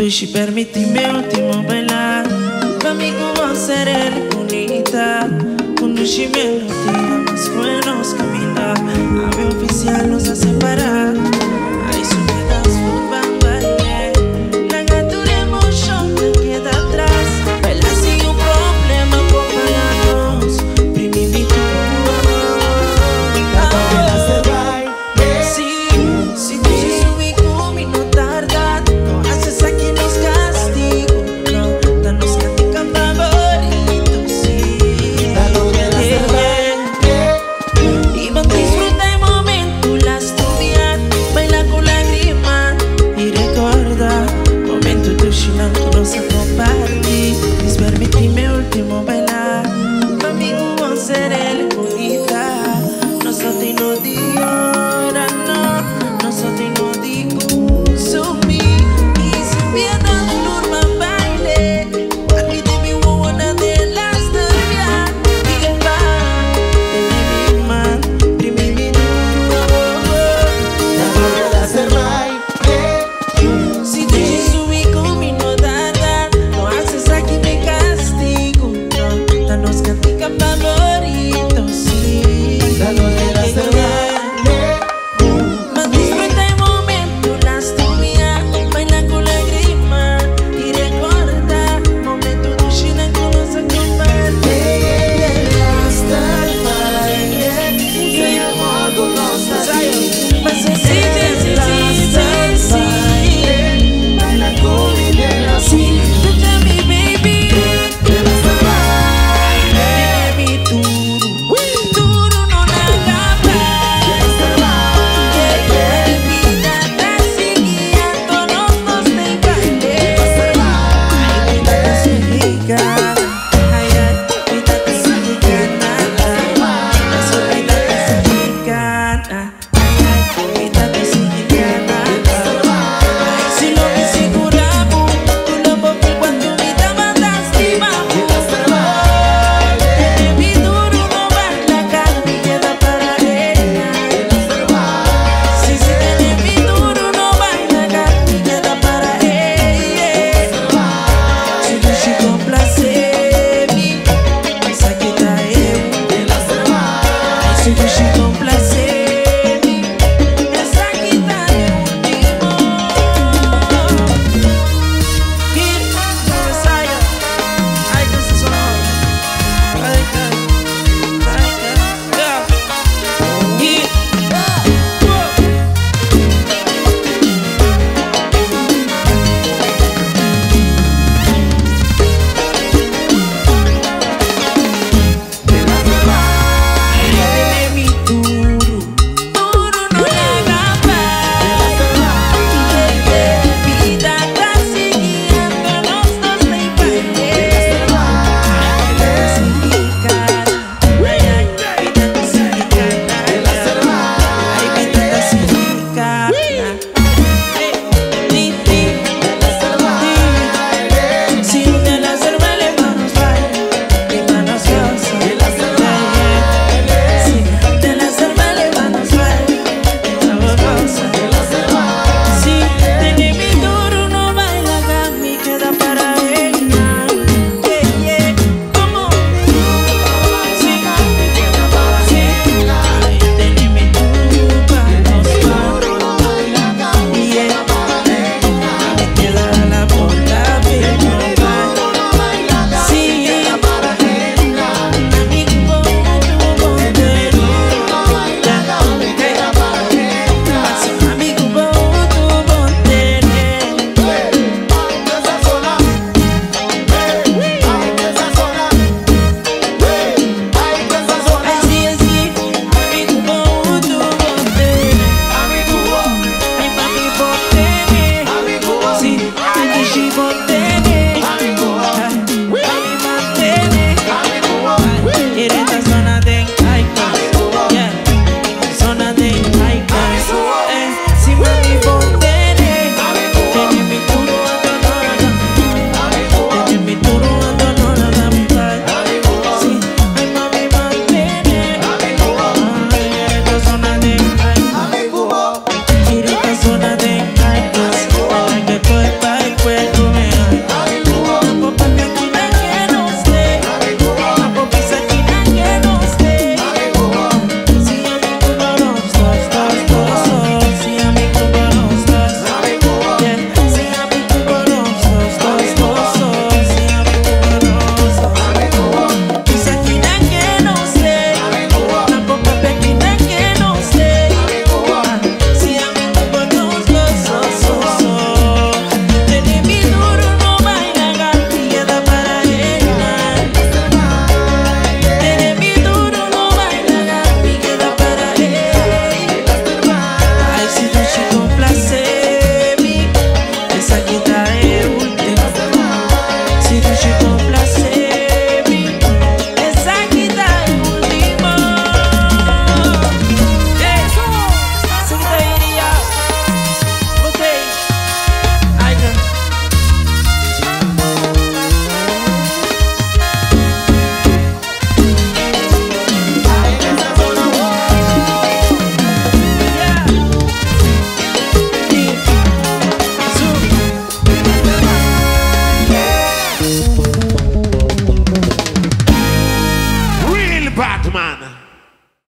Tuxi, permite meu último bailar. Comigo mim, uma serena bonita Um meximento